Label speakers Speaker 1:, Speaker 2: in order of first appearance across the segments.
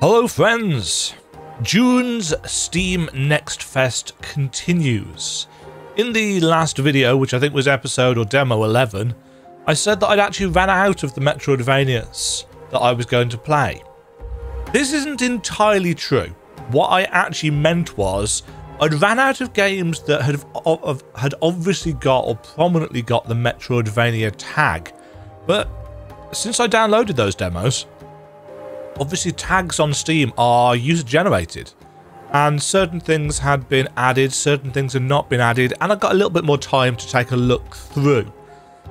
Speaker 1: Hello, friends! June's Steam Next Fest continues. In the last video, which I think was episode or demo 11, I said that I'd actually ran out of the Metroidvanias that I was going to play. This isn't entirely true. What I actually meant was I'd ran out of games that had, had obviously got or prominently got the Metroidvania tag, but since I downloaded those demos, obviously tags on Steam are user generated and certain things had been added, certain things had not been added, and I got a little bit more time to take a look through.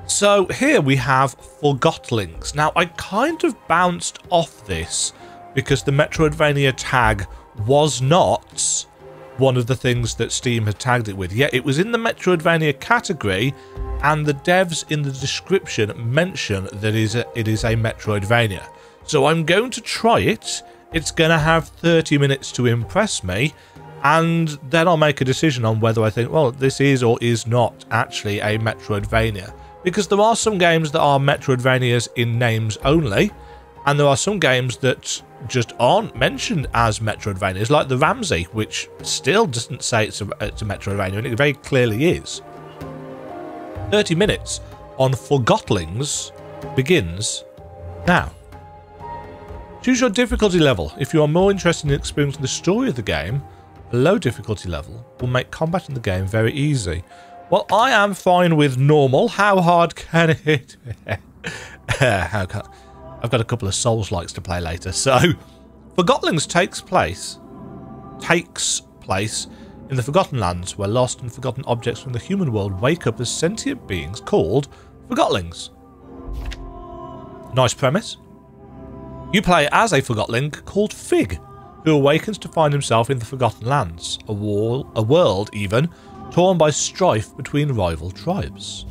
Speaker 1: So here we have Forgotlings. Now I kind of bounced off this because the Metroidvania tag was not one of the things that Steam had tagged it with. Yet it was in the Metroidvania category and the devs in the description mention that it is a, it is a Metroidvania. So I'm going to try it. It's going to have 30 minutes to impress me and then I'll make a decision on whether I think, well, this is or is not actually a Metroidvania. Because there are some games that are Metroidvanias in names only, and there are some games that just aren't mentioned as Metroidvanias, like the Ramsey, which still doesn't say it's a, it's a Metroidvania, and it very clearly is. 30 minutes on Forgotlings begins now. Choose your difficulty level. If you are more interested in experiencing the story of the game, a low difficulty level will make combat in the game very easy. Well, I am fine with normal. How hard can it? How can... I've got a couple of Souls likes to play later. So, Forgotlings takes place takes place in the Forgotten Lands, where lost and forgotten objects from the human world wake up as sentient beings called Forgotlings. Nice premise. You play as a Forgotling called Fig, who awakens to find himself in the Forgotten Lands, a, wall, a world even, torn by strife between rival tribes.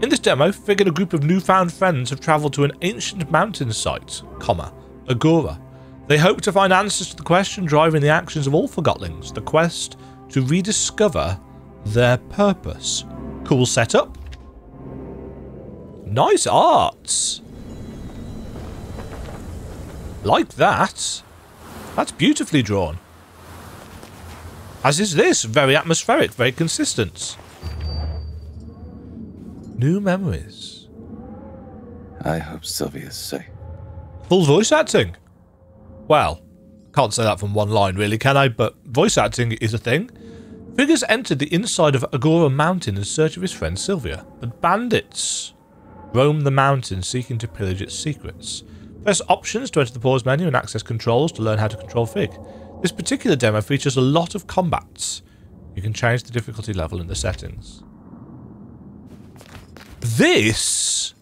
Speaker 1: In this demo, Fig and a group of newfound friends have travelled to an ancient mountain site, comma, Agora. They hope to find answers to the question driving the actions of all Forgotlings, the quest to rediscover their purpose. Cool setup. Nice arts. Like that. That's beautifully drawn. As is this, very atmospheric, very consistent. New memories.
Speaker 2: I hope Sylvia's safe.
Speaker 1: Full voice acting. Well, can't say that from one line really, can I? But voice acting is a thing. Figures entered the inside of Agora Mountain in search of his friend Sylvia, but bandits roam the mountain seeking to pillage its secrets. Press options to enter the pause menu and access controls to learn how to control Fig. This particular demo features a lot of combats. You can change the difficulty level in the settings. This...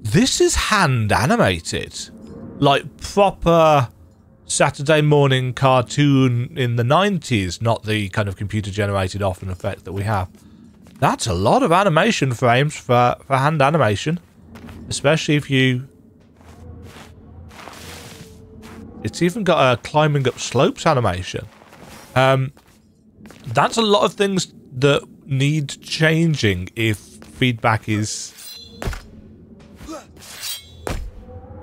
Speaker 1: This is hand animated. Like proper Saturday morning cartoon in the 90s, not the kind of computer generated often effect that we have. That's a lot of animation frames for, for hand animation. Especially if you... It's even got a climbing up slopes animation. Um, that's a lot of things that need changing if feedback is...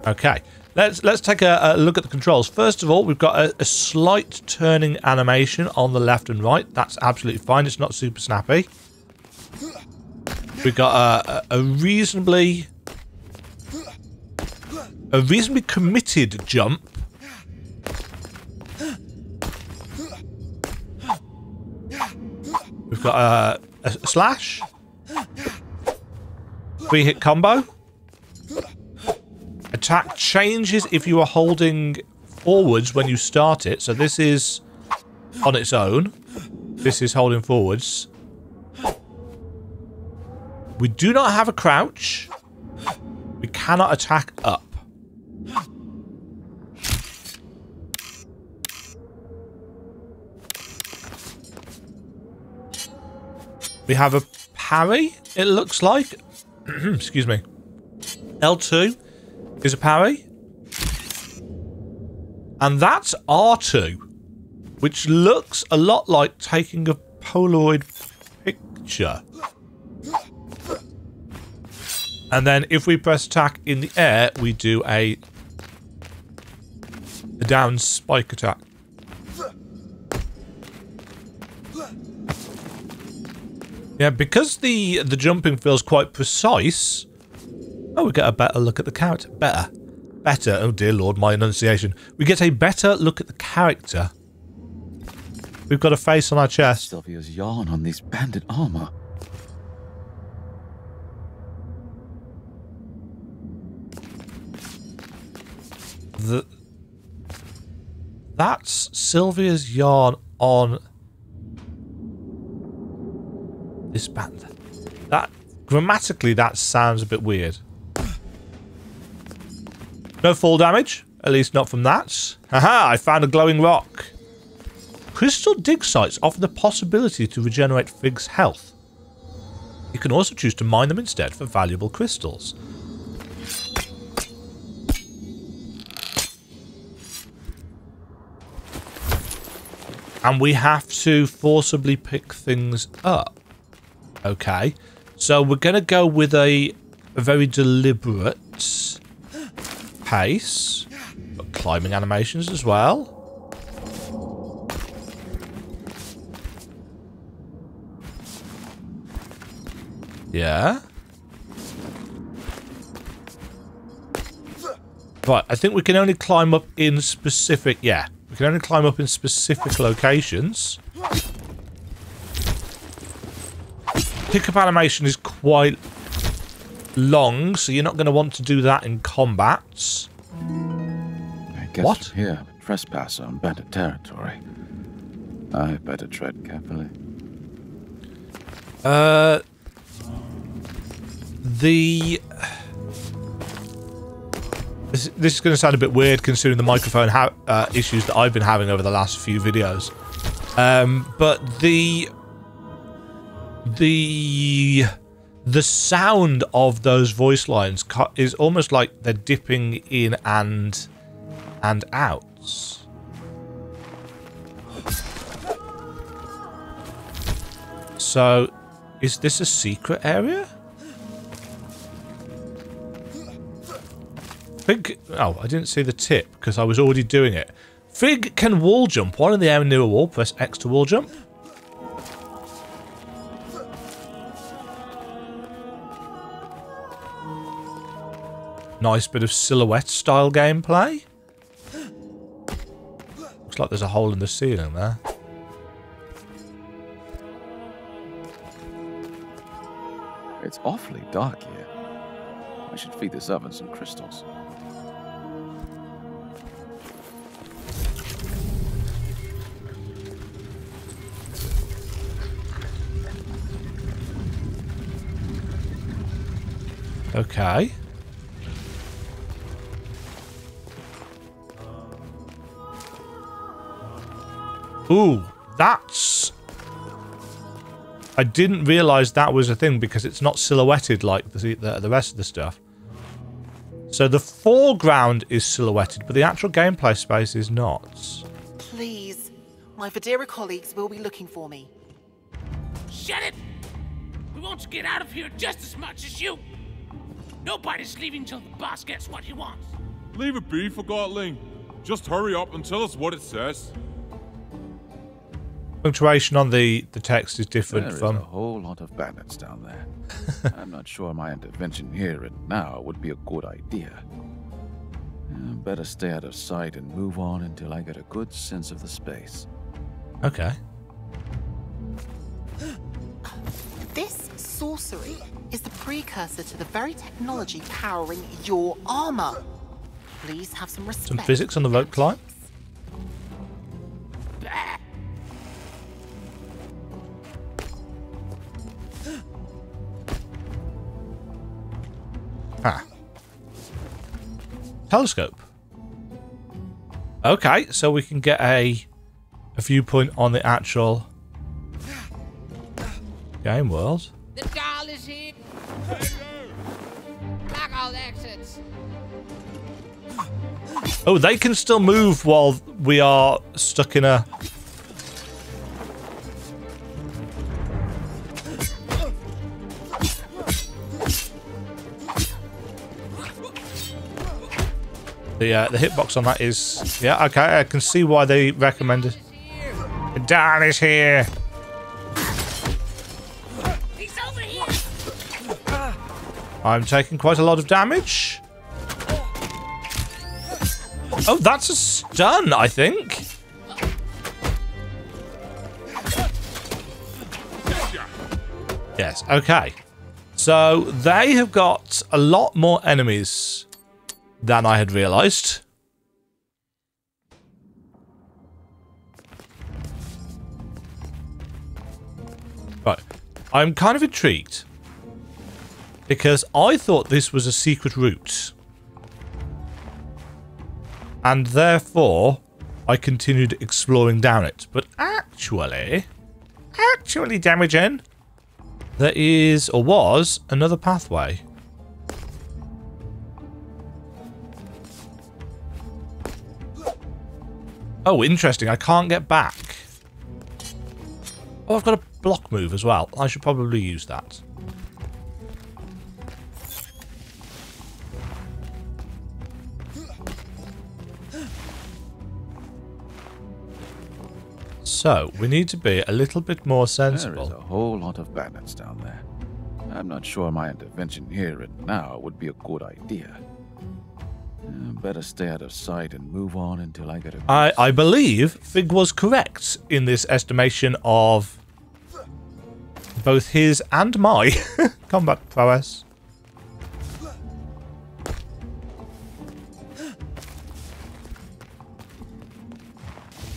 Speaker 1: Okay, let's let's take a, a, look at the controls. First of all, we've got a, a, slight turning animation on the left and right. That's absolutely fine. It's not super snappy. We've got a, a reasonably a reasonably committed jump We've got a, a slash. Three hit combo. Attack changes if you are holding forwards when you start it. So this is on its own. This is holding forwards. We do not have a crouch. We cannot attack up. We have a parry, it looks like. Excuse me. L2 is a parry. And that's R2, which looks a lot like taking a Polaroid picture. And then if we press attack in the air, we do a, a down spike attack. Yeah, because the the jumping feels quite precise. Oh, we get a better look at the character. Better. Better. Oh dear lord, my enunciation. We get a better look at the character. We've got a face on our chest.
Speaker 2: Sylvia's yawn on this bandit armor.
Speaker 1: The, that's Sylvia's yarn on this band. That grammatically that sounds a bit weird. No fall damage, at least not from that. Haha, I found a glowing rock. Crystal dig sites offer the possibility to regenerate Fig's health. You can also choose to mine them instead for valuable crystals. And we have to forcibly pick things up. Okay. So we're going to go with a, a very deliberate pace. Climbing animations as well. Yeah. Right, I think we can only climb up in specific... Yeah, can only climb up in specific locations. Pickup animation is quite long, so you're not going to want to do that in combats.
Speaker 2: I guess
Speaker 1: What?
Speaker 2: here, I'm a trespasser on bandit territory. I better tread carefully.
Speaker 1: Uh, the this, this is going to sound a bit weird considering the microphone uh, issues that I've been having over the last few videos. Um, but the the the sound of those voice lines is almost like they're dipping in and and out. So, is this a secret area? Fig... Oh, I didn't see the tip because I was already doing it. Fig can wall jump. While in the air near a wall, press X to wall jump. Nice bit of silhouette style gameplay. Looks like there's a hole in the ceiling there.
Speaker 2: It's awfully dark here. Should feed this oven some crystals.
Speaker 1: Okay. Ooh, that's... I didn't realise that was a thing because it's not silhouetted like the, the, the rest of the stuff. So the foreground is silhouetted, but the actual gameplay space is not.
Speaker 3: Please, my Vadera colleagues will be looking for me.
Speaker 4: Shut it! We want to get out of here just as much as you. Nobody's leaving till the boss gets what he wants.
Speaker 5: Leave it be, Forgotling. Just hurry up and tell us what it says.
Speaker 1: Punctuation on the, the text is different
Speaker 2: There is
Speaker 1: from...
Speaker 2: a whole lot of bandits down there. I'm not sure my intervention here and now would be a good idea. Better stay out of sight and move on until I get a good sense of the space.
Speaker 1: Okay.
Speaker 3: This sorcery is the precursor to the very technology powering your armor. Please have some respect.
Speaker 1: Some physics on the rope climb. Telescope. Okay, so we can get a a viewpoint on the actual game world.
Speaker 4: The doll is here. Block all exits.
Speaker 1: Oh, they can still move while we are stuck in a... The uh, the hitbox on that is yeah okay. I can see why they recommended. Dan is here.
Speaker 4: He's over here!
Speaker 1: I'm taking quite a lot of damage. Oh, that's a stun, I think. Yes, okay. So they have got a lot more enemies than I had realised. Right. I'm kind of intrigued. Because I thought this was a secret route. And therefore, I continued exploring down it. But actually, actually, Demajen, there is, or was, another pathway. Oh, interesting. I can't get back. Oh, I've got a block move as well. I should probably use that. So, we need to be a little bit more sensible.
Speaker 2: There is a whole lot of bandits down there. I'm not sure my intervention here and now would be a good idea. Uh, better stay out of sight and move on until I get a.
Speaker 1: I, I believe Fig was correct in this estimation of both his and my combat prowess.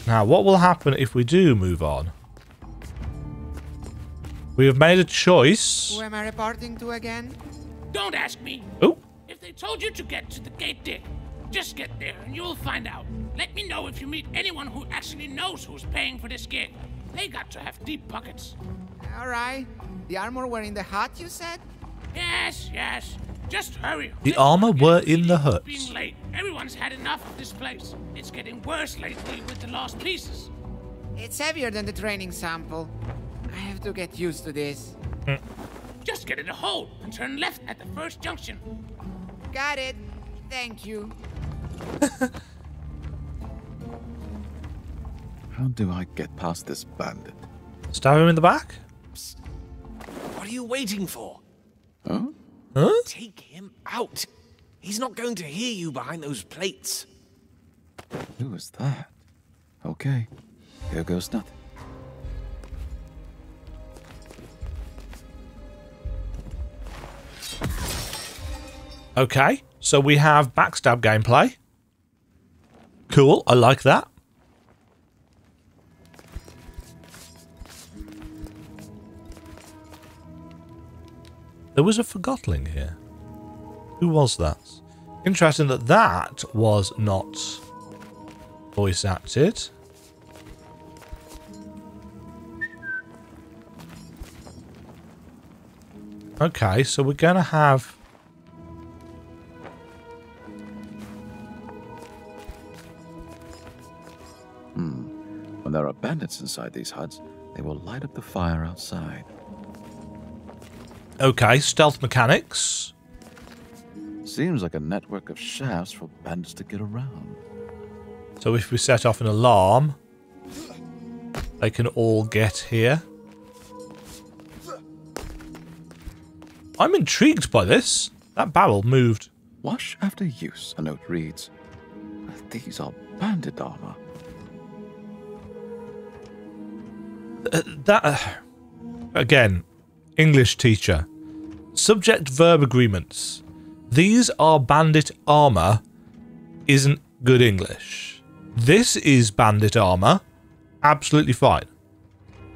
Speaker 1: Now, what will happen if we do move on? We have made a choice.
Speaker 6: Who am I reporting to again?
Speaker 4: Don't ask me.
Speaker 1: Oh,
Speaker 4: If they told you to get to the gate, Dick, just get there and you'll find out. Let me know if you meet anyone who actually knows who's paying for this gig. They got to have deep pockets.
Speaker 6: All right. The armor were in the hut, you said?
Speaker 4: Yes, yes. Just hurry.
Speaker 1: The
Speaker 4: Let's
Speaker 1: armor were in the
Speaker 4: for
Speaker 1: huts.
Speaker 4: Being late. Everyone's had enough of this place. It's getting worse lately with the lost pieces.
Speaker 6: It's heavier than the training sample. I have to get used to this.
Speaker 4: Just get in a hole and turn left at the first junction.
Speaker 6: Got it. Thank you.
Speaker 2: How do I get past this bandit?
Speaker 1: stab him in the back?
Speaker 7: What are you waiting for?
Speaker 2: Huh?
Speaker 1: Huh?
Speaker 7: Take him out. He's not going to hear you behind those plates.
Speaker 2: Who is that? Okay, here goes nothing.
Speaker 1: Okay, so we have backstab gameplay. Cool, I like that. There was a Forgotling here. Who was that? Interesting that that was not voice acted. Okay, so we're going to have
Speaker 2: When there are bandits inside these huts, they will light up the fire outside.
Speaker 1: Okay, stealth mechanics.
Speaker 2: Seems like a network of shafts for bandits to get around.
Speaker 1: So if we set off an alarm, they can all get here. I'm intrigued by this. That barrel moved.
Speaker 2: Wash after use, a note reads. These are bandit armor.
Speaker 1: That uh, again, English teacher. Subject verb agreements. These are bandit armor isn't good English. This is bandit armor. Absolutely fine.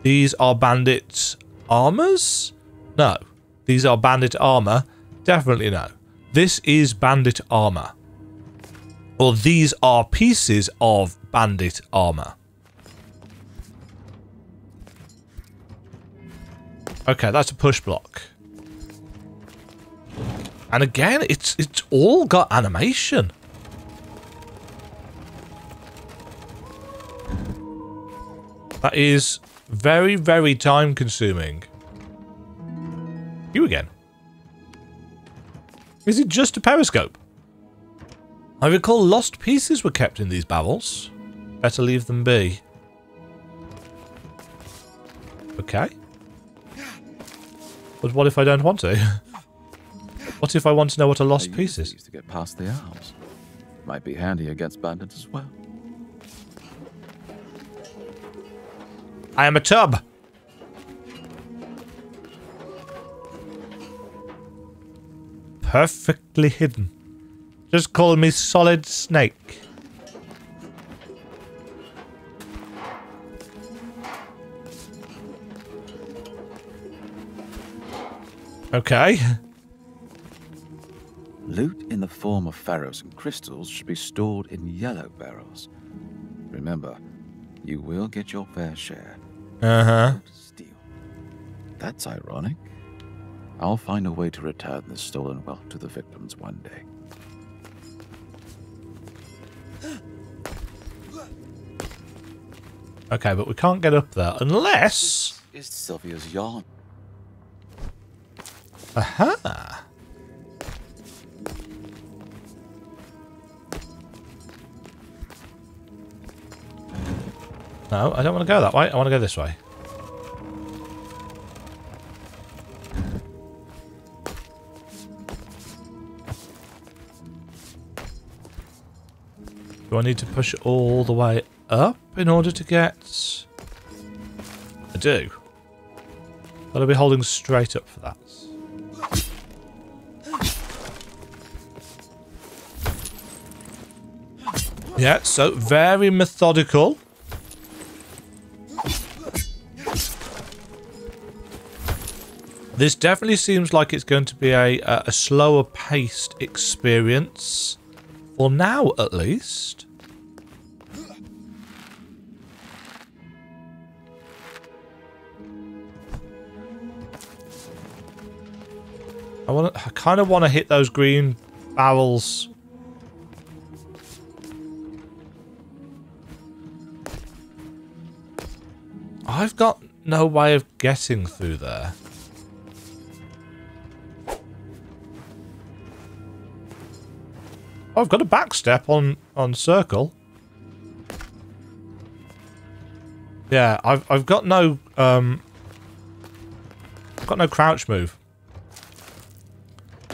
Speaker 1: These are bandit armors? No. These are bandit armor? Definitely no. This is bandit armor. Or these are pieces of bandit armor. Okay, that's a push block. And again, it's it's all got animation. That is very, very time consuming. You again. Is it just a periscope? I recall lost pieces were kept in these barrels. Better leave them be. Okay. But what if I don't want to? What if I want to know what a lost piece is?
Speaker 2: to get past the owls. Might be handy against bandits as well.
Speaker 1: I am a tub. Perfectly hidden. Just call me Solid Snake. Okay.
Speaker 2: Loot in the form of pharaohs and crystals should be stored in yellow barrels. Remember, you will get your fair share.
Speaker 1: Uh huh.
Speaker 2: Don't steal. That's ironic. I'll find a way to return this stolen wealth to the victims one day.
Speaker 1: Okay, but we can't get up there unless.
Speaker 2: Is Sylvia's yarn?
Speaker 1: Aha! No, I don't want to go that way. I want to go this way. Do I need to push all the way up in order to get... I do. I'll be holding straight up for that. Yeah, so very methodical. This definitely seems like it's going to be a, a, slower paced experience. For now, at least. I want I kind of want to hit those green barrels. I've got no way of getting through there. Oh, I've got a back step on on circle. Yeah, I've I've got no um I've got no crouch move.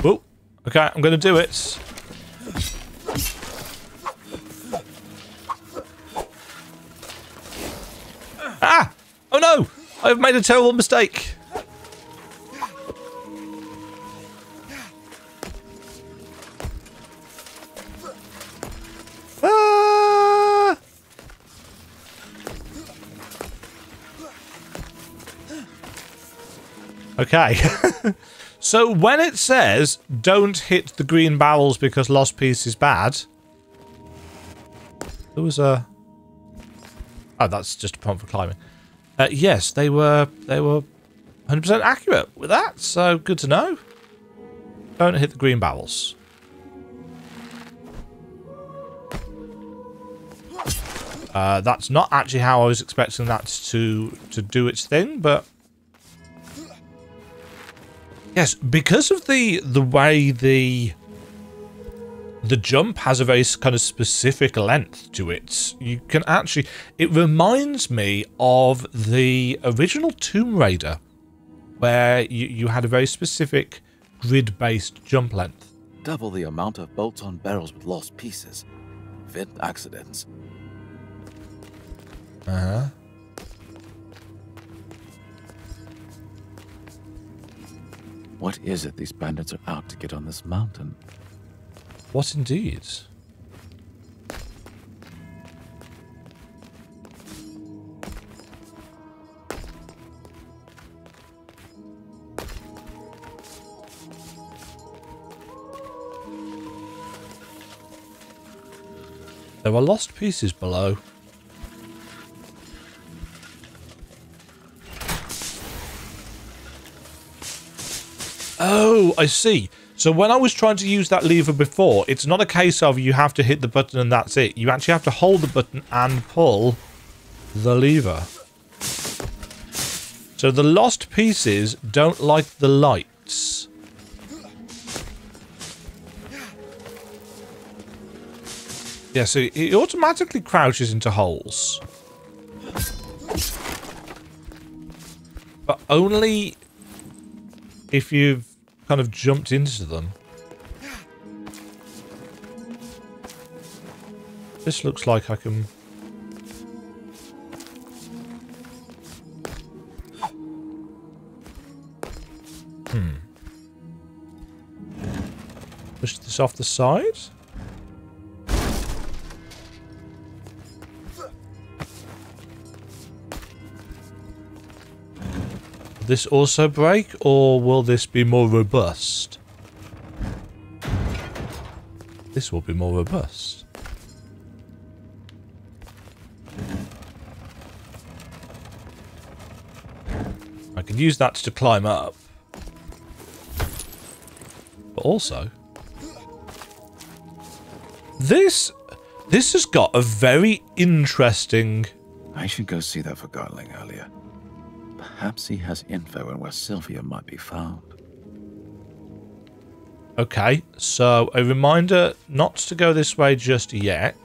Speaker 1: Whoa. Okay, I'm gonna do it. Ah! Oh no! I've made a terrible mistake. Ah! Okay. so when it says don't hit the green barrels because lost piece is bad, there was a. Oh, that's just a prompt for climbing. Uh, yes, they were they were 100% accurate with that, so good to know. Don't hit the green barrels. Uh, that's not actually how I was expecting that to to do its thing, but yes, because of the the way the the jump has a very kind of specific length to it, you can actually it reminds me of the original Tomb Raider, where you you had a very specific grid-based jump length.
Speaker 2: Double the amount of bolts on barrels with lost pieces. Vent accidents.
Speaker 1: Uh huh.
Speaker 2: What is it these bandits are out to get on this mountain?
Speaker 1: What indeed? There are lost pieces below. Oh, I see. So when I was trying to use that lever before, it's not a case of you have to hit the button and that's it. You actually have to hold the button and pull the lever. So the lost pieces don't like the lights. Yeah, so it automatically crouches into holes. But only if you've kind of jumped into them. This looks like I can... Hmm. Push this off the side? This also break, or will this be more robust? This will be more robust. I can use that to climb up. But also... This... This has got a very interesting...
Speaker 2: I should go see that Forgotling earlier. Perhaps he has info on where Sylvia might be found.
Speaker 1: Okay, so a reminder not to go this way just yet.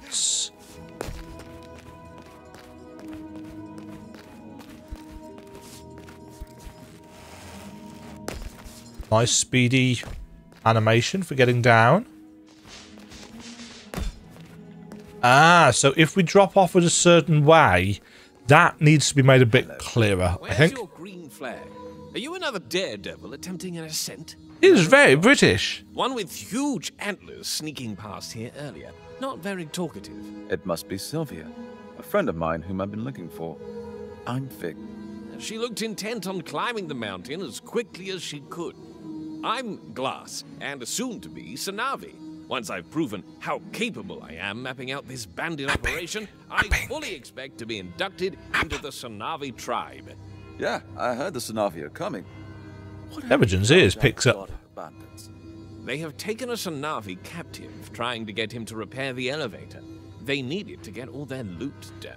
Speaker 1: Nice speedy animation for getting down. Ah, so if we drop off at a certain way, that needs to be made a bit clearer, I
Speaker 8: Where's
Speaker 1: think.
Speaker 8: your green flag? Are you another daredevil attempting an ascent?
Speaker 1: It is very British.
Speaker 8: One with huge antlers sneaking past here earlier. Not very talkative.
Speaker 2: It must be Sylvia, a friend of mine whom I've been looking for. I'm Fig.
Speaker 8: She looked intent on climbing the mountain as quickly as she could. I'm Glass, and soon to be Sanavi. Once I've proven how capable I am mapping out this bandit operation, I fully expect to be inducted into the Sanavi tribe.
Speaker 2: Yeah, I heard the Sanavi are coming.
Speaker 1: Imogen's ears picks up.
Speaker 2: Bandits.
Speaker 8: They have taken a Sanavi captive, trying to get him to repair the elevator. They need it to get all their loot down.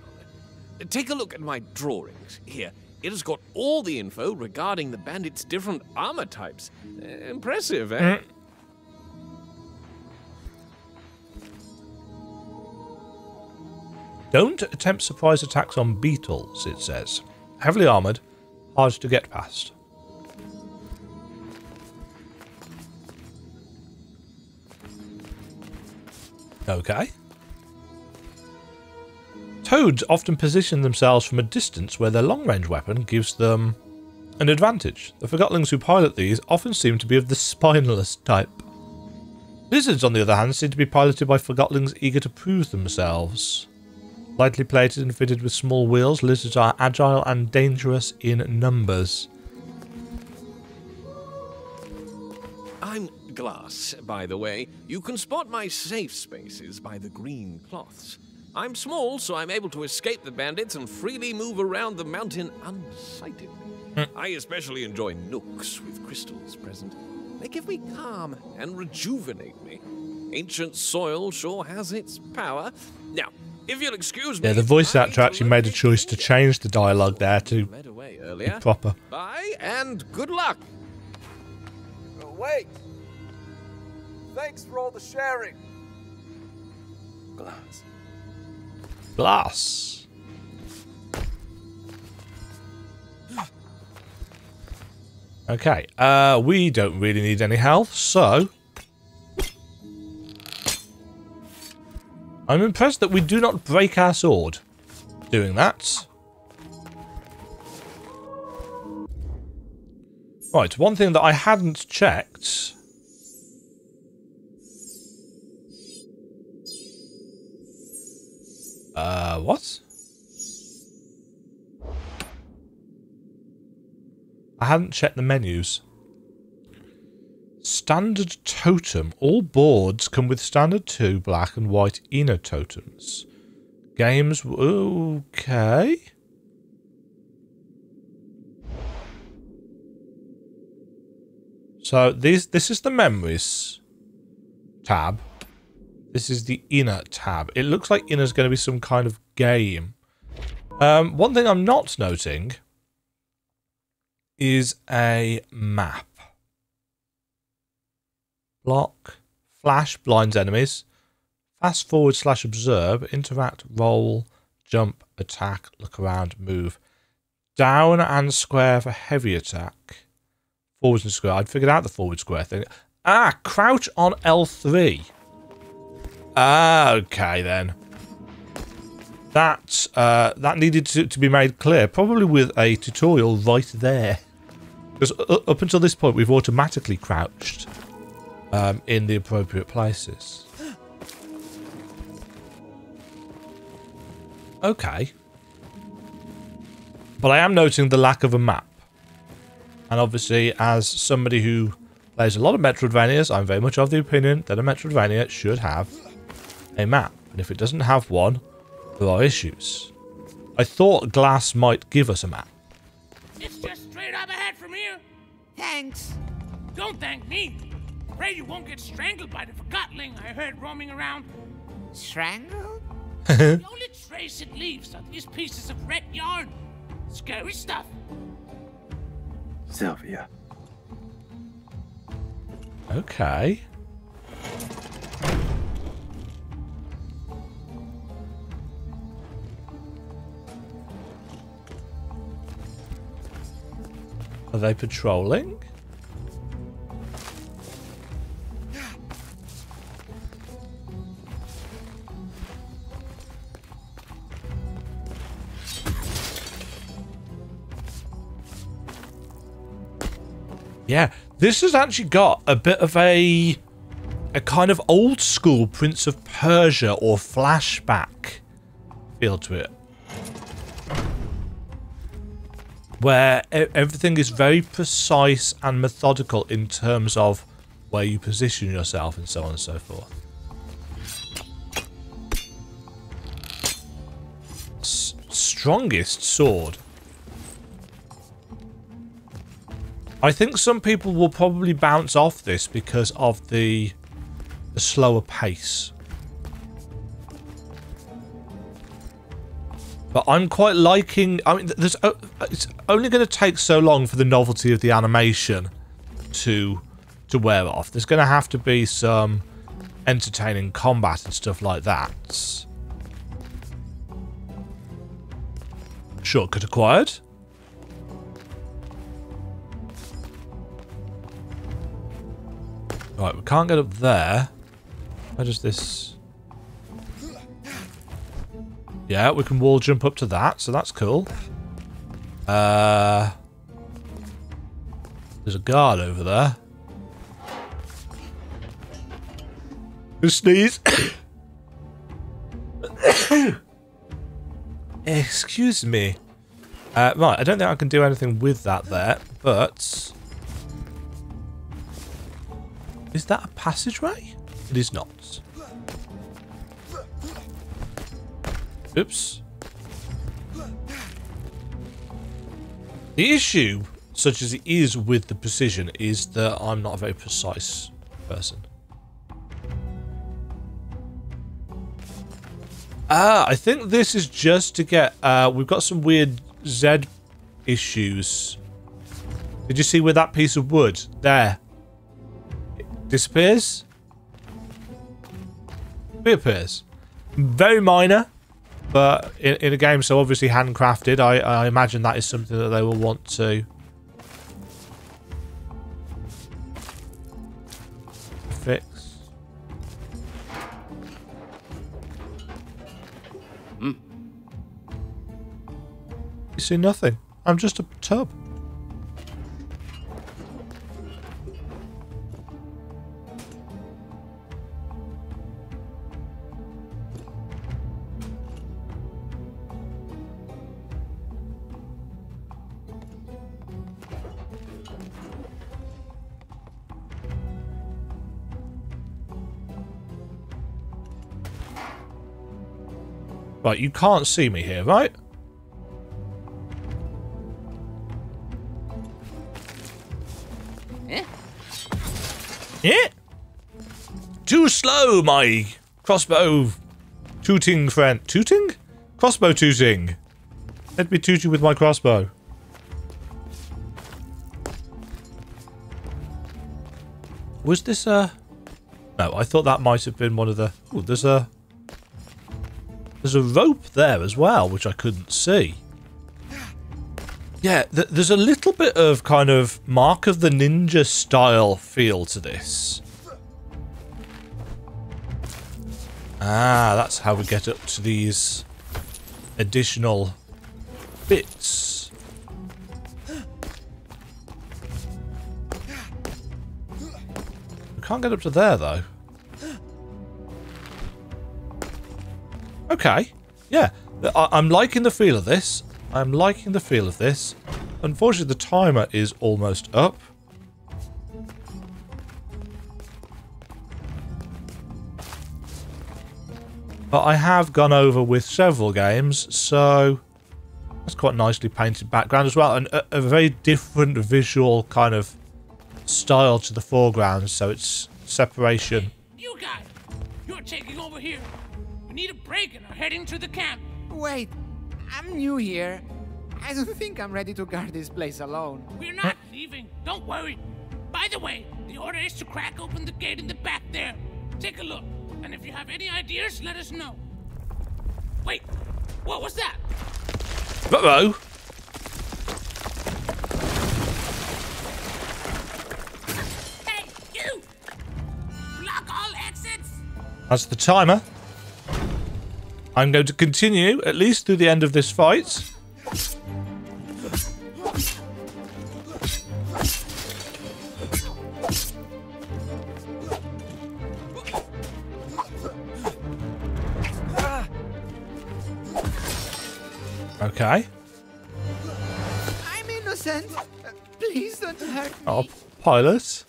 Speaker 8: Take a look at my drawings. Here, it has got all the info regarding the bandits' different armor types. Impressive, eh?
Speaker 1: Don't attempt surprise attacks on beetles, it says. Heavily armoured, hard to get past. Okay. Toads often position themselves from a distance where their long-range weapon gives them an advantage. The Forgotlings who pilot these often seem to be of the spineless type. Lizards, on the other hand, seem to be piloted by Forgotlings eager to prove themselves. Lightly plated and fitted with small wheels, lizards are agile and dangerous in numbers.
Speaker 8: I'm Glass, by the way. You can spot my safe spaces by the green cloths. I'm small, so I'm able to escape the bandits and freely move around the mountain unsighted. Hmm. I especially enjoy nooks with crystals present. They give me calm and rejuvenate me. Ancient soil sure has its power. Now, if you'll excuse me.
Speaker 1: Yeah, the voice actor actually made a choice to change the dialogue there to be proper.
Speaker 8: Bye and good luck.
Speaker 9: Wait! Thanks for all the sharing.
Speaker 2: Glass.
Speaker 1: Glass. Okay, uh, we don't really need any health, so... I'm impressed that we do not break our sword doing that. Right, one thing that I hadn't checked... Uh, what? I hadn't checked the menus. Standard totem. All boards come with standard two black and white inner totems. Games. Okay. So this this is the memories tab. This is the inner tab. It looks like inner's going to be some kind of game. Um, one thing I'm not noting is a map. Block, flash, blinds enemies. Fast forward slash observe, interact, roll, jump, attack, look around, move. Down and square for heavy attack. Forwards and square. I'd figured out the forward square thing. Ah, crouch on L3. Ah, okay then. That uh, that needed to, to be made clear, probably with a tutorial right there. Because up until this point, we've automatically crouched um, in the appropriate places. Okay. But I am noting the lack of a map. And obviously, as somebody who plays a lot of Metroidvanias, I'm very much of the opinion that a Metroidvania should have a map. And if it doesn't have one, there are issues. I thought Glass might give us a map.
Speaker 4: It's just straight up ahead from here.
Speaker 6: Thanks.
Speaker 4: Don't thank me. Pray you won't get strangled by the Forgotling I heard roaming around.
Speaker 6: Strangled? Uh-huh.
Speaker 4: The only trace it leaves are these pieces of red yarn. Scary stuff.
Speaker 2: Sylvia.
Speaker 1: Okay. Are they patrolling? Yeah, this has actually got a bit of a a kind of old school Prince of Persia or flashback feel to it. Where everything is very precise and methodical in terms of where you position yourself and so on and so forth. S strongest sword. I think some people will probably bounce off this because of the, the slower pace. But I'm quite liking... I mean, there's, it's only going to take so long for the novelty of the animation to to wear off. There's going to have to be some entertaining combat and stuff like that. Shortcut acquired. Right, we can't get up there. How does this... Yeah, we can wall jump up to that, so that's cool. Uh, There's a guard over there. Who sneeze? Excuse me. Uh, right, I don't think I can do anything with that there, but... that a passageway? It is not. Oops. The issue, such as it is with the precision, is that I'm not a very precise person. Ah, I think this is just to get... Uh, we've got some weird Z issues. Did you see where that piece of wood? There disappears, reappears. Very minor, but in, in a game so obviously handcrafted, I, I imagine that is something that they will want to fix.
Speaker 2: Hmm.
Speaker 1: You see nothing. I'm just a tub. Right, you can't see me here, right?
Speaker 6: Eh?
Speaker 1: Yeah? Too slow, my crossbow tooting friend. Tooting? Crossbow tooting. Let me toot you with my crossbow. Was this a... No, I thought that might have been one of the... Oh, there's a... There's a rope there as well, which I couldn't see. Yeah, th there's a little bit of kind of Mark of the Ninja style feel to this. Ah, that's how we get up to these additional bits. We can't get up to there, though. Okay. Yeah. I I'm liking the feel of this. I'm liking the feel of this. Unfortunately, the timer is almost up. But I have gone over with several games, so that's quite nicely painted background as well, and a, a very different visual kind of style to the foreground, so it's separation.
Speaker 4: You guys, you're taking over here. We need a break and are heading to the camp.
Speaker 6: Wait, I'm new here. I don't think I'm ready to guard this place alone.
Speaker 4: We're not leaving. Don't worry. By the way, the order is to crack open the gate in the back there. Take a look. And if you have any ideas, let us know. Wait, what was that?
Speaker 1: Uh-oh.
Speaker 4: Hey, you! Block all exits!
Speaker 1: That's the timer. I'm going to continue, at least through the end of this fight. Okay.
Speaker 6: I'm innocent. Please don't hurt
Speaker 1: Oh,
Speaker 6: me.
Speaker 1: pilot.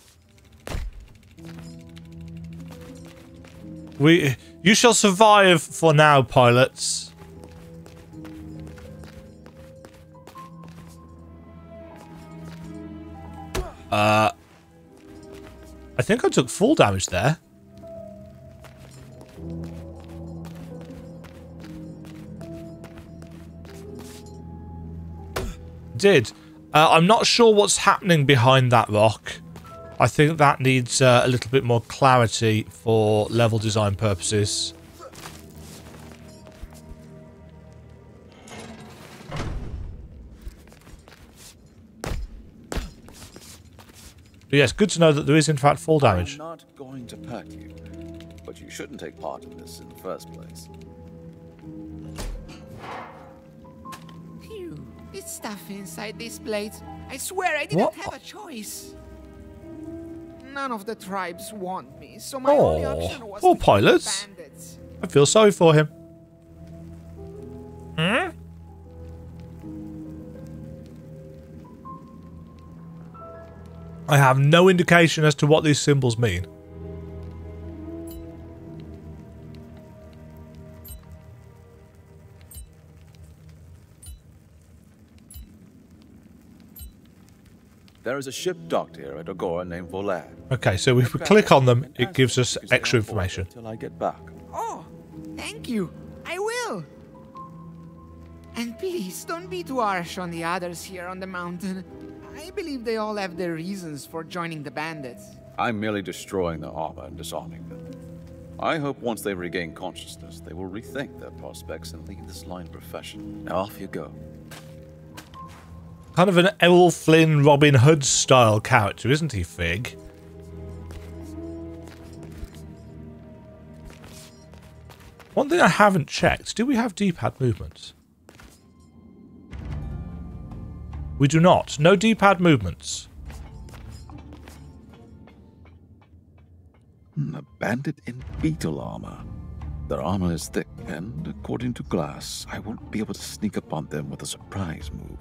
Speaker 1: We, you shall survive for now, pilots. Uh, I think I took full damage there. Did. Uh, I'm not sure what's happening behind that rock. I think that needs uh, a little bit more clarity for level design purposes. But yes, good to know that there is in fact fall damage.
Speaker 2: I'm not going to hurt you, but you shouldn't take part in this in the first place.
Speaker 6: Phew. It's stuff inside this plate. I swear I didn't
Speaker 1: What?
Speaker 6: have a choice. None of the tribes want me, so my only option was
Speaker 1: poor
Speaker 6: to kill
Speaker 1: pilots.
Speaker 6: bandits.
Speaker 1: I feel sorry for him. Hmm? I have no indication as to what these symbols mean.
Speaker 2: There is a ship docked here at Agora named Volad.
Speaker 1: Okay, so if we click on them, it gives us extra information.
Speaker 2: Until I get back.
Speaker 6: Oh, thank you. I will. And please don't be too harsh on the others here on the mountain. I believe they all have their reasons for joining the bandits.
Speaker 2: I'm merely destroying their armor and disarming them. I hope once they regain consciousness, they will rethink their prospects and leave this line of profession. Now off you go.
Speaker 1: Kind of an Errol Flynn Robin Hood style character, isn't he, Fig? One thing I haven't checked, do we have D-pad movements? We do not. No D-pad movements.
Speaker 2: Hmm, A bandit in beetle armor. Their armor is thick, and according to Glass, I won't be able to sneak up on them with a surprise move.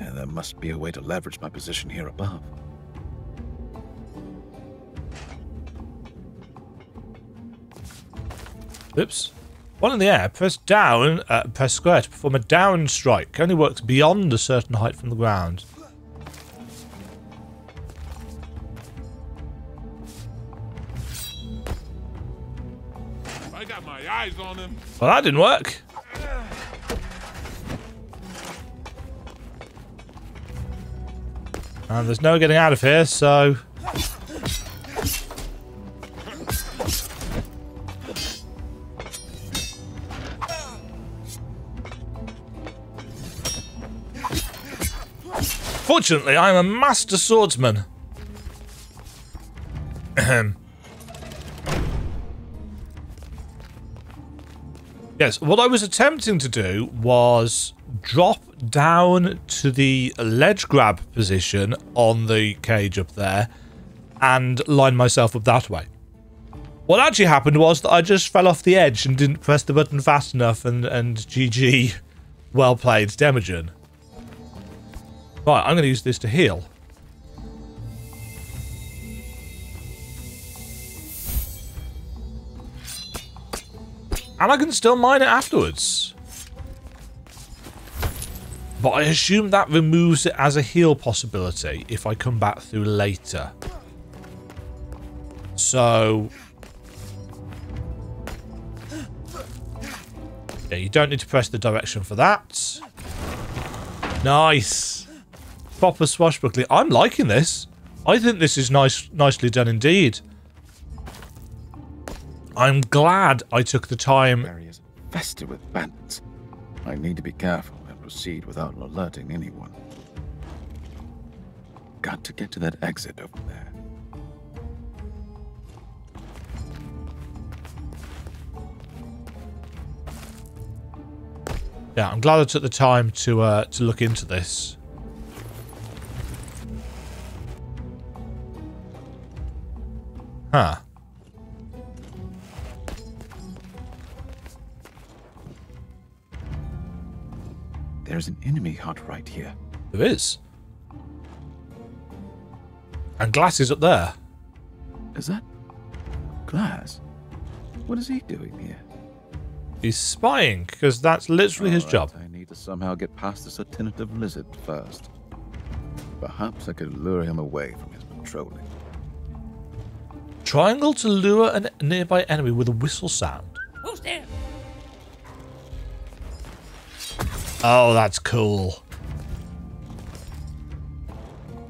Speaker 2: And there must be a way to leverage my position here above.
Speaker 1: Oops. While in the air, press down, uh, press square to perform a down strike. Only works beyond a certain height from the ground.
Speaker 5: I got my eyes on him.
Speaker 1: Well, that didn't work. And there's no getting out of here, so... Fortunately, I'm a master swordsman. yes, what I was attempting to do was drop down to the ledge grab position on the cage up there and line myself up that way. What actually happened was that I just fell off the edge and didn't press the button fast enough and, and GG. Well played, Demajen. Right, I'm going to use this to heal. And I can still mine it afterwards. But I assume that removes it as a heal possibility if I come back through later. So... Yeah, you don't need to press the direction for that. Nice. Proper swashbuckling. I'm liking this. I think this is nice, nicely done indeed. I'm glad I took the time.
Speaker 2: is with bandits. I need to be careful proceed without alerting anyone. Got to get to that exit over there.
Speaker 1: Yeah, I'm glad I took the time to uh, to look into this. Huh.
Speaker 2: There's an enemy hut right here.
Speaker 1: There is. And glass is up there.
Speaker 2: Is that glass? What is he doing here?
Speaker 1: He's spying, because that's literally his
Speaker 2: All
Speaker 1: job.
Speaker 2: I need to somehow get past this attentive lizard first. Perhaps I could lure him away from his patrolling.
Speaker 1: Triangle to lure a nearby enemy with a whistle sound.
Speaker 4: Who's there?
Speaker 1: Oh, that's cool.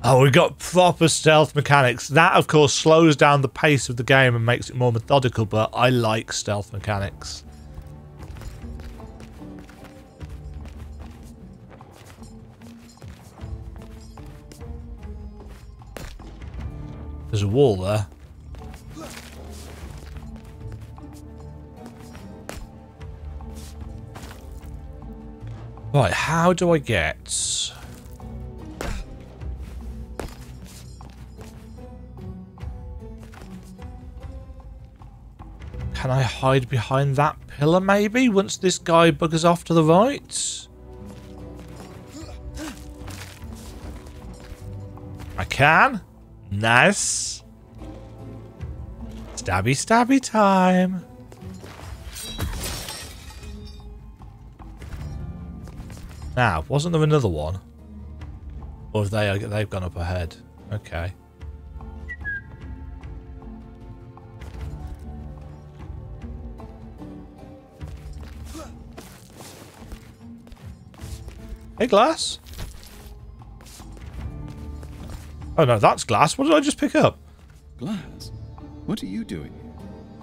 Speaker 1: Oh, we've got proper stealth mechanics. That, of course, slows down the pace of the game and makes it more methodical, but I like stealth mechanics. There's a wall there. Right, how do I get... Can I hide behind that pillar, maybe, once this guy buggers off to the right? I can. Nice. Stabby, stabby time. Now, wasn't there another one? Or have they they've gone up ahead? Okay. Hey, glass. Oh no, that's glass. What did I just pick up?
Speaker 2: Glass? What are you doing?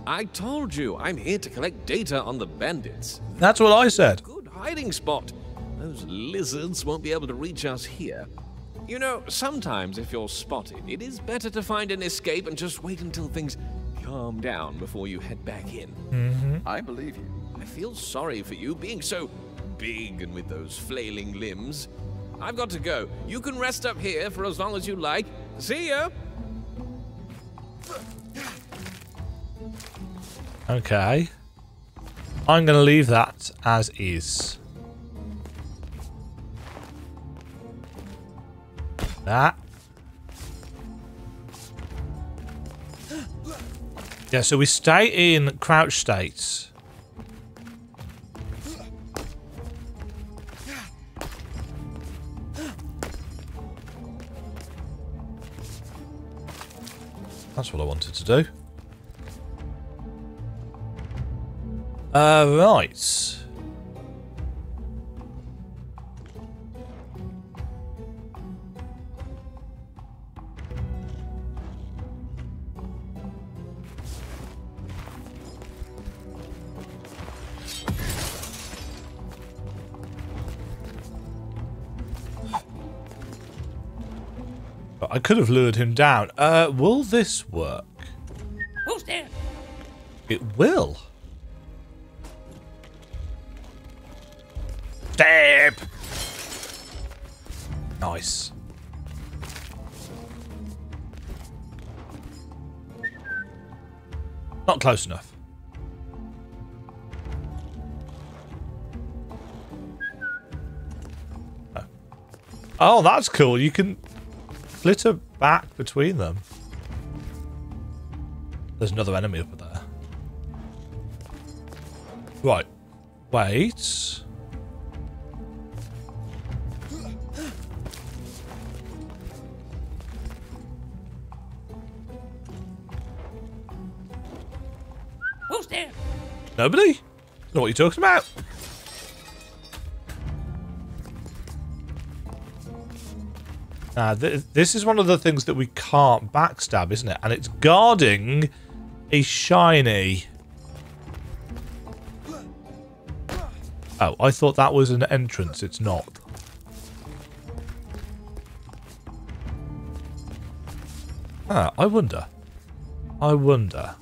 Speaker 8: I told you, I'm here to collect data on the bandits.
Speaker 1: That's what I said.
Speaker 8: Good hiding spot. Those lizards won't be able to reach us here. You know, sometimes if you're spotted, it is better to find an escape and just wait until things calm down before you head back in. Mm -hmm.
Speaker 2: I believe you.
Speaker 8: I feel sorry for you being so big and with those flailing limbs. I've got to go. You can rest up here for as long as you like. See ya!
Speaker 1: Okay. I'm going to leave that as is. That. Yeah, so we stay in crouch states. That's what I wanted to do. Uh, right. Could have lured him down. Uh, will this work?
Speaker 4: Who's there?
Speaker 1: It will. Stab! Nice. Not close enough. Oh. Oh, that's cool. You can flitter back between them. There's another enemy over there. Right. Wait.
Speaker 4: Who's there?
Speaker 1: Nobody? Know what you're talking about? Now, th this is one of the things that we can't backstab, isn't it? And it's guarding a shiny. Oh, I thought that was an entrance. It's not. Ah, I wonder. I wonder.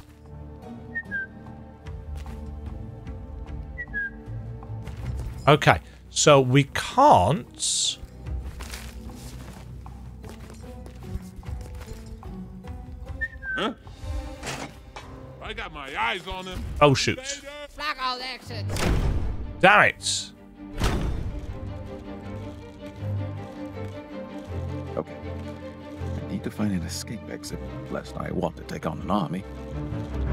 Speaker 1: Okay, so we can't...
Speaker 5: Huh? I got my eyes on him.
Speaker 1: Oh, shoot.
Speaker 6: Block all exits.
Speaker 1: Damn it.
Speaker 2: Okay. I need to find an escape exit, lest I want to take on an army.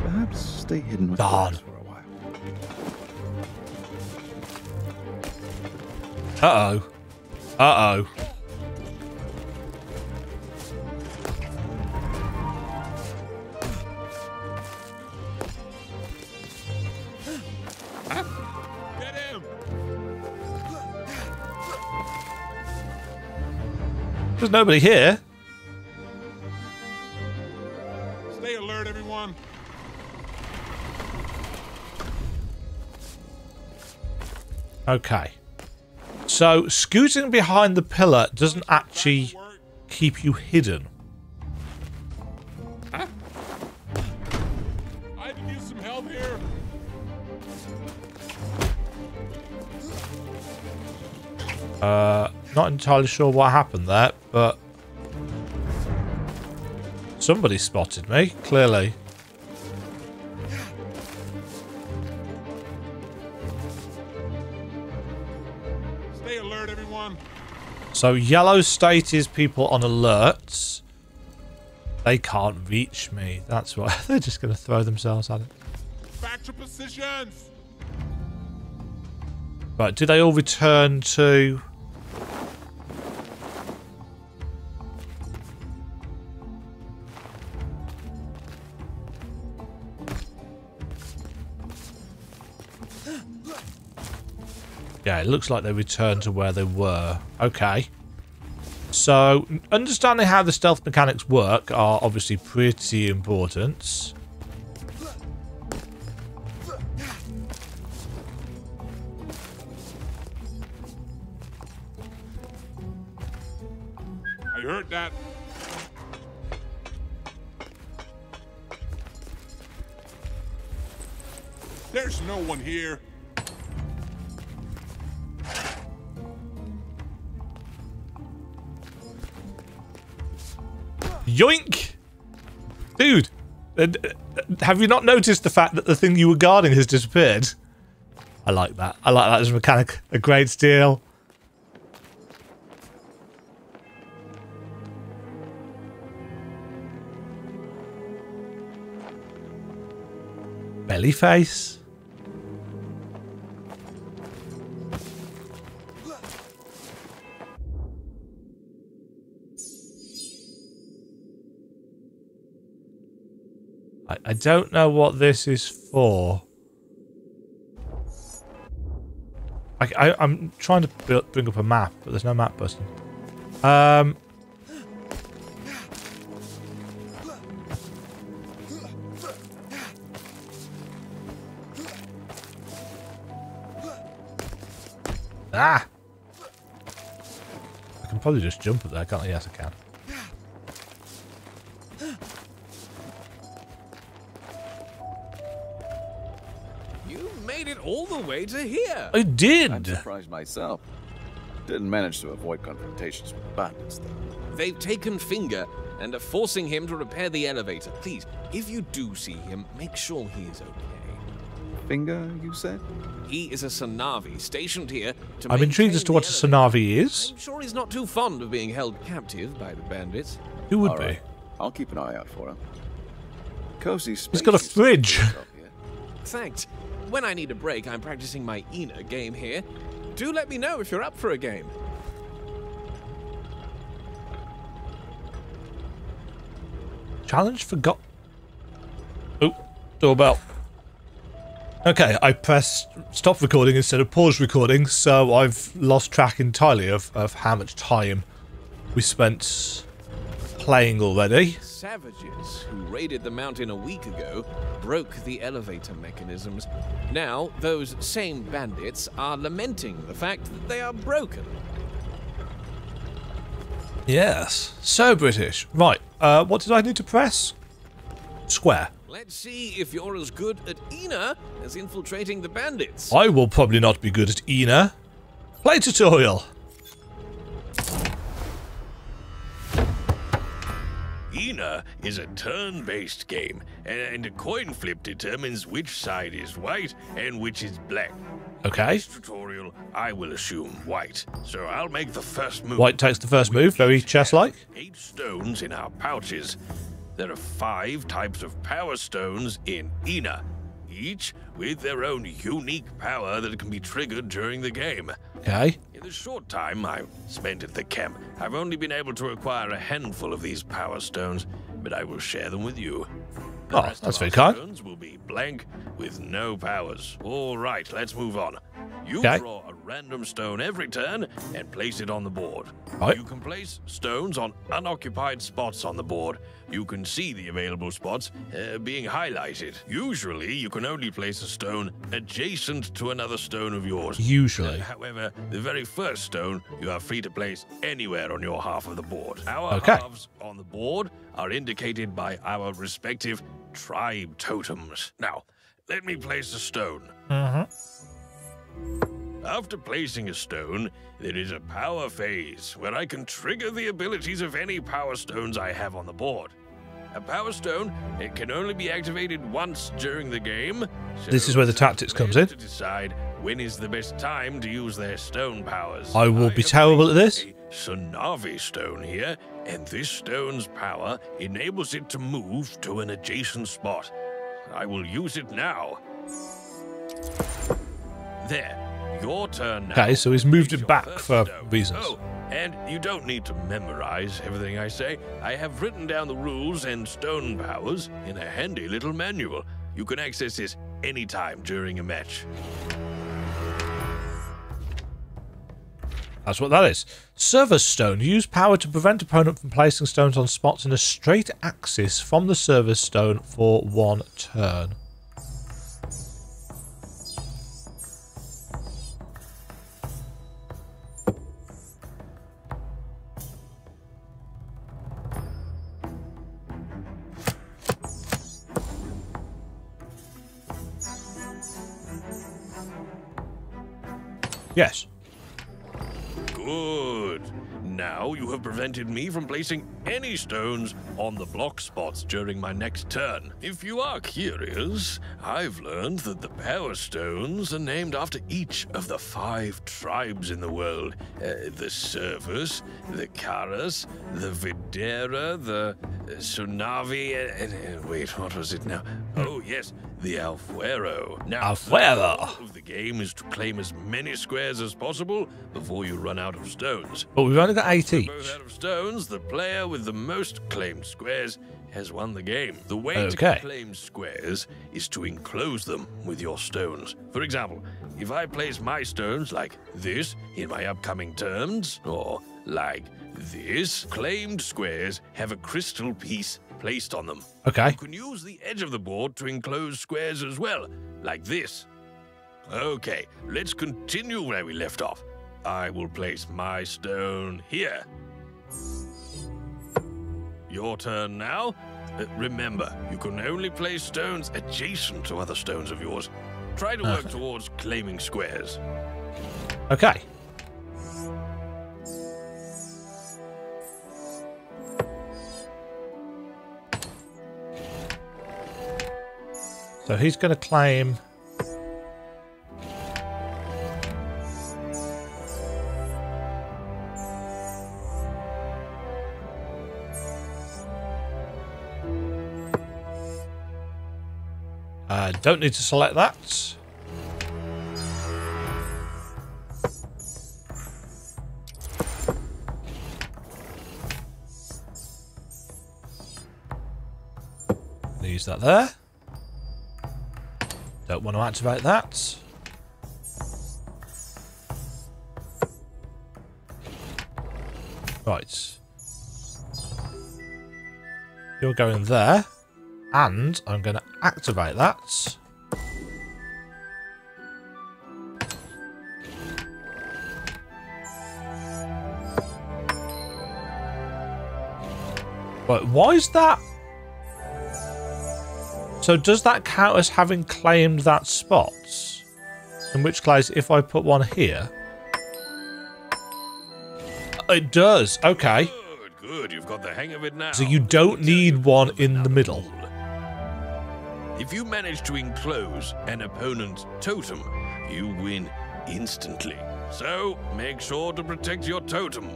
Speaker 2: Perhaps stay hidden with
Speaker 1: God.
Speaker 2: For a while.
Speaker 1: Uh-oh. Uh-oh. There's nobody here.
Speaker 5: Stay alert, everyone.
Speaker 1: Okay. So, scooting behind the pillar doesn't actually keep you hidden.
Speaker 5: I could use some help here.
Speaker 1: Uh, not entirely sure what happened there, but... Somebody spotted me, clearly.
Speaker 5: Stay alert, everyone.
Speaker 1: So yellow state is people on alert. They can't reach me. That's why they're just going to throw themselves at it.
Speaker 5: Back to positions.
Speaker 1: Right, do they all return to... It looks like they returned to where they were. Okay. So, understanding how the stealth mechanics work are obviously pretty important. Have you not noticed the fact that the thing you were guarding has disappeared? I like that. I like that as a mechanic. A great steal. Belly face. I, don't know what this is for. I, I'm trying to build, bring up a map, but there's no map button. Um. Ah! I can probably just jump up there, can't I? Yes, I can.
Speaker 7: All the way to here.
Speaker 1: I did.
Speaker 2: I'm
Speaker 1: did.
Speaker 2: surprised myself. Didn't manage to avoid confrontations with the bandits, though.
Speaker 7: They've taken Finger and are forcing him to repair the elevator. Please, if you do see him, make sure he is okay.
Speaker 2: Finger, you said?
Speaker 7: He is a Sanavi stationed here to
Speaker 1: I'm intrigued as to what a
Speaker 7: the.
Speaker 1: Sanavi is.
Speaker 7: I'm sure he's not too fond of being held captive by the bandits.
Speaker 1: Who would
Speaker 2: All
Speaker 1: be?
Speaker 2: right. I'll keep an eye out for him. Cozy space.
Speaker 1: He's got a fridge.
Speaker 2: spoke of here.
Speaker 7: Thanks. When I need a break, I'm practicing my Ina game here. Do let me know if you're up for a game.
Speaker 1: Challenge forgot. Oh, doorbell. Okay, I pressed stop recording instead of pause recording, so I've lost track entirely of, of how much time we spent playing already.
Speaker 7: Savages who raided the mountain a week ago broke the elevator mechanisms. Now, those same bandits are lamenting the fact that they are broken.
Speaker 1: Yes, so British. Right, uh, what did I need to press? Square.
Speaker 7: Let's see if you're as good at Ina as infiltrating the bandits.
Speaker 1: I will probably not be good at Ina. Play tutorial.
Speaker 8: Ina is a turn-based game, and a coin flip determines which side is white and which is black.
Speaker 1: Okay.
Speaker 8: This tutorial, I will assume white, so I'll make the first move.
Speaker 1: White takes the first move, very chess-like.
Speaker 8: Eight stones in our pouches. There are five types of power stones in Ina, each with their own unique power that can be triggered during the game.
Speaker 1: Okay.
Speaker 8: In the short time I've spent at the camp, I've only been able to acquire a handful of these power stones, but I will share them with you. Oh, the
Speaker 1: Oh,
Speaker 8: rest
Speaker 1: that's
Speaker 8: of
Speaker 1: very kind.
Speaker 8: Stones will be blank with no powers. All right, let's move on. You
Speaker 1: Okay.
Speaker 8: draw a random stone every turn and place it on the board.
Speaker 1: Right.
Speaker 8: You can place stones on unoccupied spots on the board. You can see the available spots uh, being highlighted. Usually, you can only place a stone adjacent to another stone of yours.
Speaker 1: Usually.
Speaker 8: However, the very first stone you are free to place anywhere on your half of the board. Our
Speaker 1: Okay.
Speaker 8: halves on the board are indicated by our respective tribe totems. Now, let me place a stone. After placing a stone, there is a power phase where I can trigger the abilities of any power stones I have on the board. A power stone it can only be activated once during the game. so
Speaker 1: This is where the
Speaker 8: it's up to
Speaker 1: tactics comes in.
Speaker 8: To decide when is the best time to use their stone powers.
Speaker 1: I will be terrible at this.
Speaker 8: a Sonavi stone here, and this stone's power enables it to move to an adjacent spot. I will use it now. There. Your turn now.
Speaker 1: Okay, so he's moved it back for
Speaker 8: stone.
Speaker 1: reasons.
Speaker 8: Oh, and you don't need to memorize everything I say. I have written down the rules and stone powers in a handy little manual. You can access this anytime during a match.
Speaker 1: That's what that is. Service stone. Use power to prevent opponent from placing stones on spots in a straight axis from the service stone for one turn. Yes.
Speaker 8: Good. Now you have prevented me from placing any stones on the block spots during my next turn. If you are curious, I've learned that the power stones are named after each of the five tribes in the world uh, the Servus, the Karas, the Videra, the uh, Sunavi, and, and wait, what was it now? Oh, yes, the Alfuero. Now, the goal of the game is to claim as many squares as possible before you run out of stones.
Speaker 1: But we've only got eight each.
Speaker 8: Both out of stones, the player with the most claimed squares has won the game. The way
Speaker 1: Okay.
Speaker 8: to claim squares is to enclose them with your stones. For example, if I place my stones like this in my upcoming turns, or like this, claimed squares have a crystal piece placed on them.
Speaker 1: Okay.
Speaker 8: You can use the edge of the board to enclose squares as well, like this. Okay, let's continue where we left off. I will place my stone here. Your turn now. Uh, remember, you can only place stones adjacent to other stones of yours. Try to work towards claiming squares.
Speaker 1: Okay. So he's going to claim. Uh, don't need to select that. Use that there. Don't want to activate that. Right. You're going there. And I'm going to activate that. But why is that? So does that count as having claimed that spot? In which case, if I put one here... It does, okay.
Speaker 8: Good, good. You've got the hang of it now.
Speaker 1: So you don't need one in the middle.
Speaker 8: If you manage to enclose an opponent's totem, you win instantly. So make sure to protect your totem.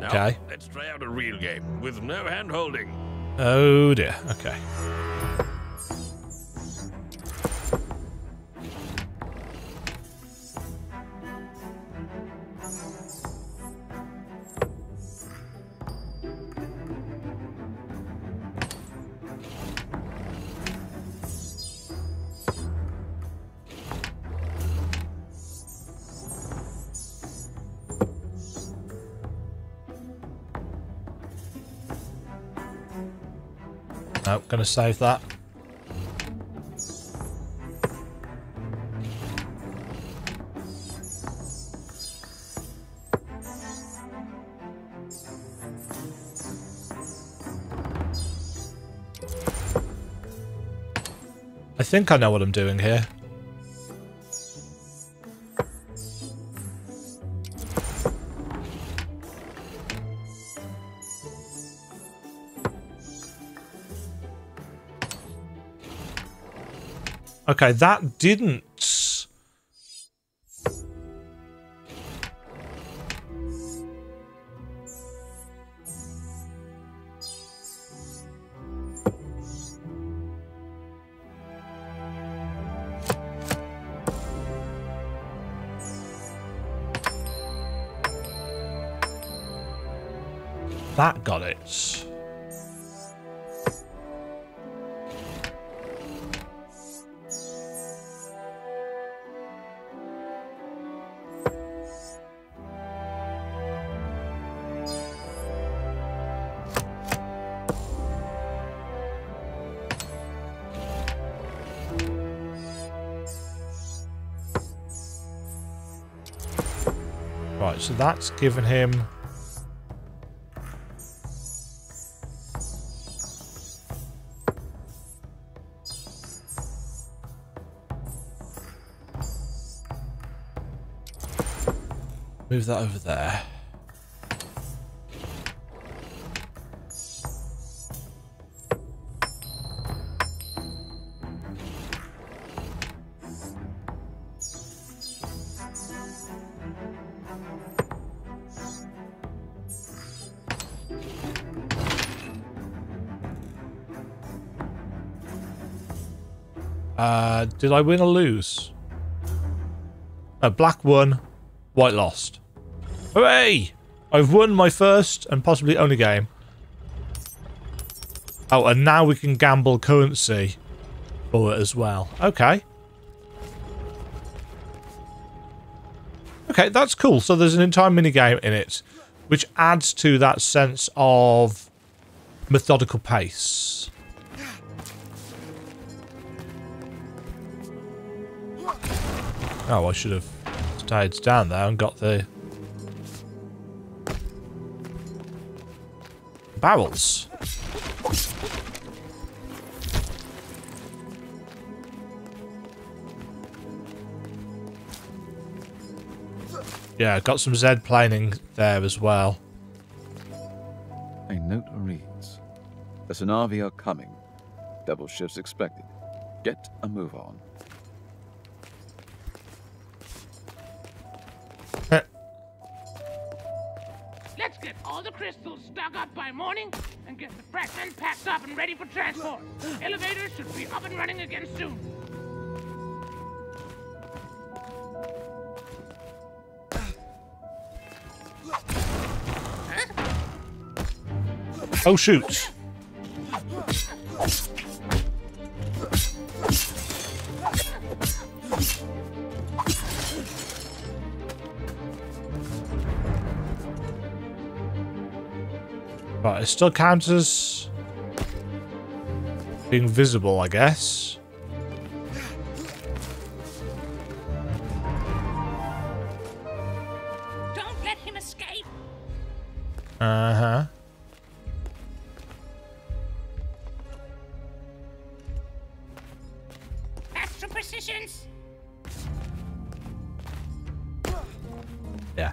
Speaker 8: Now,
Speaker 1: Okay.
Speaker 8: let's try out a real game with no hand holding.
Speaker 1: Oh dear, okay. Gonna save that. I think I know what I'm doing here. Okay, that didn't. So that's given him. Move that over there. Did I win or lose? Uh, black won, white lost. Hooray! I've won my first and possibly only game. Oh, and now we can gamble currency for it as well. Okay. Okay, that's cool. So there's an entire minigame in it, which adds to that sense of methodical pace. Oh, I should have stayed down there and got the barrels. Yeah, got some Z planing there as well.
Speaker 2: A note reads, The Sonavi are coming. Double shifts expected. Get a move on.
Speaker 4: All the crystals dug up by morning and get the fragment packed up and ready for transport. Elevators should be up and running again soon.
Speaker 1: Oh shoot! It still counts as being visible, I guess.
Speaker 4: Don't let him escape.
Speaker 1: Uh huh.
Speaker 4: Extra precisions.
Speaker 1: Yeah.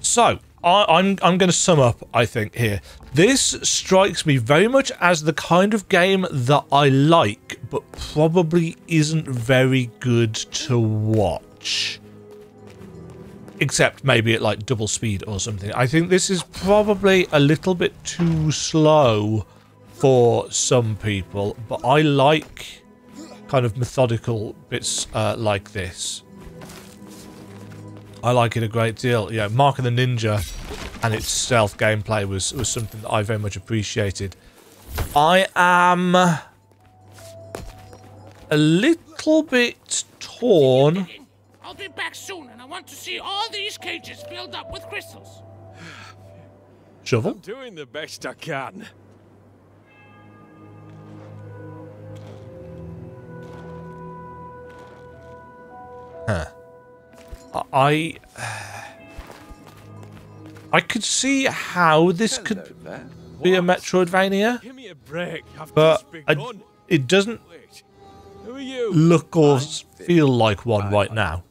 Speaker 1: So I, I'm I'm going to sum up. I think here this strikes me very much as the kind of game that I like, but probably isn't very good to watch. Except maybe at like double speed or something. I think this is probably a little bit too slow for some people, but I like kind of methodical bits uh, like this. I like it a great deal. Yeah, Mark of the Ninja and its stealth gameplay was, was something that I very much appreciated. I am a little bit torn.
Speaker 4: I'll be back soon, and I want to see all these cages filled up with crystals.
Speaker 1: Shovel?
Speaker 7: I'm doing the best I can.
Speaker 1: Huh. I I could see how this could be a Metroidvania,
Speaker 7: Give me a break.
Speaker 1: But I, it doesn't
Speaker 7: who are you?
Speaker 1: look or feel like one right now.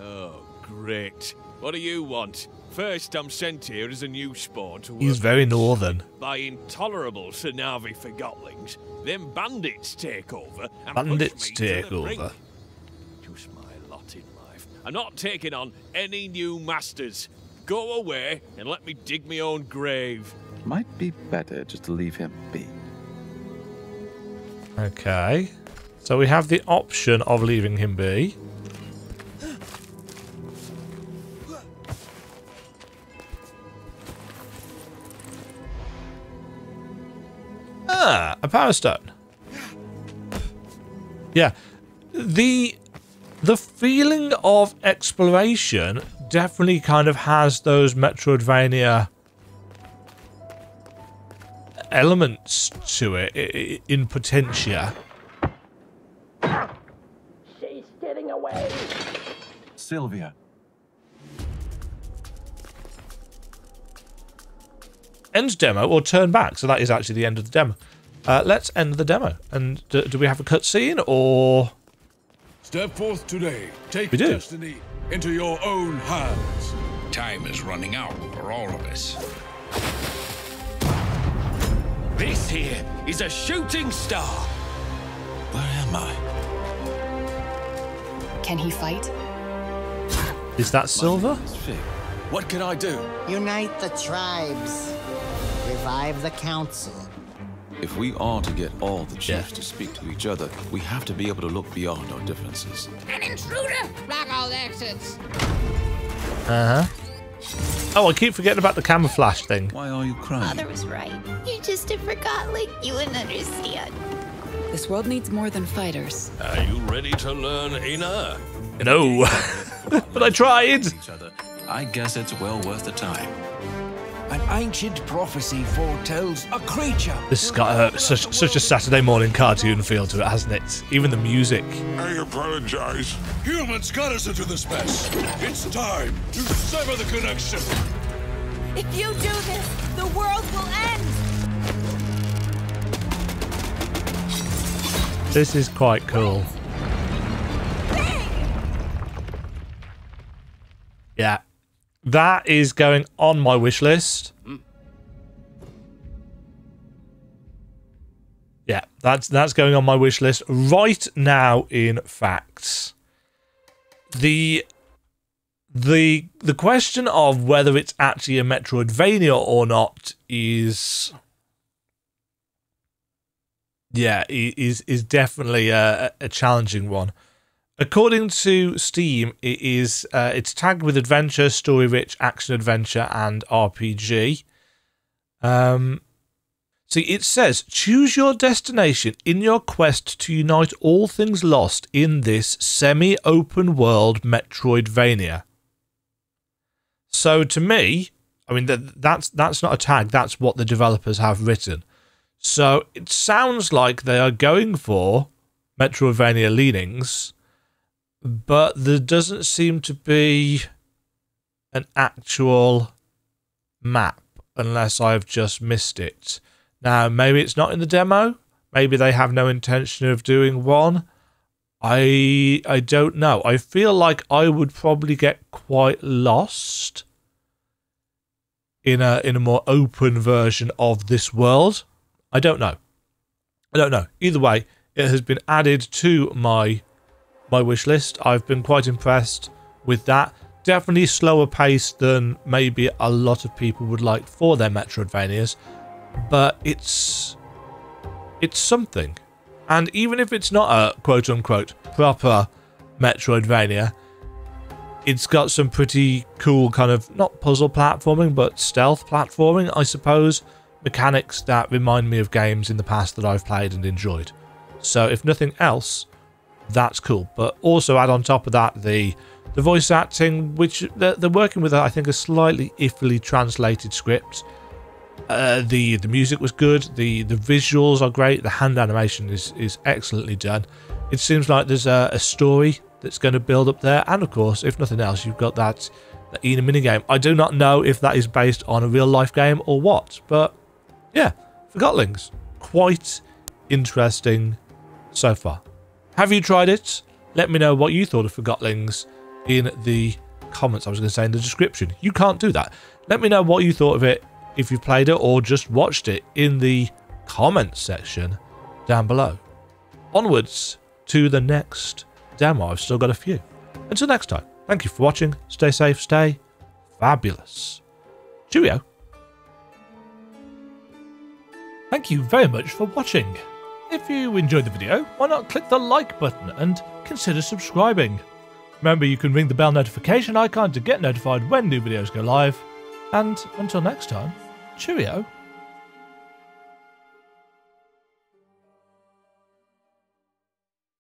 Speaker 7: Oh, great. What do you want? First, I'm sent here as a new spawn to
Speaker 1: He's very northern.
Speaker 7: by intolerable Sanavi forgotlings. Then bandits take over and
Speaker 1: Bandits
Speaker 7: push me
Speaker 1: take
Speaker 7: to the brink.
Speaker 1: over.
Speaker 7: I'm not taking on any new masters. Go away and let me dig my own grave.
Speaker 2: Might be better just to leave him be.
Speaker 1: Okay. So we have the option of leaving him be. Ah, a power stone. Yeah. The the feeling of exploration definitely kind of has those Metroidvania elements to it i- i- in Potentia.
Speaker 4: She's getting away.
Speaker 2: Sylvia.
Speaker 1: End demo or turn back. So that is actually the end of the demo. Uh, let's end the demo. And do, do we have a cutscene or?
Speaker 10: Step forth today. Take
Speaker 1: We do.
Speaker 10: destiny into your own hands.
Speaker 11: Time is running out for all of us.
Speaker 8: This here is a shooting star.
Speaker 11: Where am I?
Speaker 12: Can he fight?
Speaker 1: Is that Silver?
Speaker 10: What can I do?
Speaker 13: Unite the tribes. Revive the council.
Speaker 2: If we are to get all the chiefs to speak to each other, we have to be able to look beyond our differences.
Speaker 4: An intruder!
Speaker 12: Block all exits.
Speaker 1: Uh huh. Oh, I keep forgetting about the camouflage thing.
Speaker 2: Why are you crying?
Speaker 14: Father was right. You're just a forgotling. You wouldn't understand.
Speaker 12: This world needs more than fighters.
Speaker 8: Are you ready to learn Ina?
Speaker 1: No, but I tried.
Speaker 2: I guess it's well worth the time.
Speaker 10: An ancient prophecy foretells a creature.
Speaker 1: This has got uh, such such a Saturday morning cartoon feel to it, hasn't it? Even the music.
Speaker 10: I apologize. Humans got us into this mess. It's time to sever the connection.
Speaker 14: If you do this, the world will end.
Speaker 1: This is quite cool. Yeah, that is going on my wish list. Yeah, that's that's going on my wish list right now. In fact, the the the question of whether it's actually a Metroidvania or not is yeah is is definitely a, a challenging one. According to Steam, it is uh, it's tagged with adventure, story-rich, action adventure, and RPG. Um, see, it says choose your destination in your quest to unite all things lost in this semi-open world Metroidvania. So to me, I mean that that's that's not a tag. That's what the developers have written. So it sounds like they are going for Metroidvania leanings but there doesn't seem to be an actual map unless I've just missed it. Now, maybe it's not in the demo. Maybe they have no intention of doing one. I I don't know. I feel like I would probably get quite lost in a in a more open version of this world. I don't know. I don't know. Either way, it has been added to my my wish list. I've been quite impressed with that. Definitely slower pace than maybe a lot of people would like for their Metroidvanias, but it's it's something. And even if it's not a quote unquote proper Metroidvania, it's got some pretty cool kind of not puzzle platforming but stealth platforming, I suppose, mechanics that remind me of games in the past that I've played and enjoyed. So if nothing else, that's cool. But also add on top of that the the voice acting, which they're, they're working with, I think, a slightly iffily translated script. Uh, the the music was good. The the visuals are great. The hand animation is is excellently done. It seems like there's a, a story that's going to build up there, and of course, if nothing else, you've got that that Ena minigame. I do not know if that is based on a real life game or what, but yeah, Forgotlings, quite interesting so far. Have you tried it? Let me know what you thought of Forgotlings in the comments. I was going to say in the description. You can't do that. Let me know what you thought of it if you've played it or just watched it in the comments section down below. Onwards to the next demo. I've still got a few. Until next time, thank you for watching. Stay safe, stay fabulous. Cheerio. Thank you very much for watching. If you enjoyed the video, why not click the like button and consider subscribing. Remember you can ring the bell notification icon to get notified when new videos go live. And until next time, cheerio.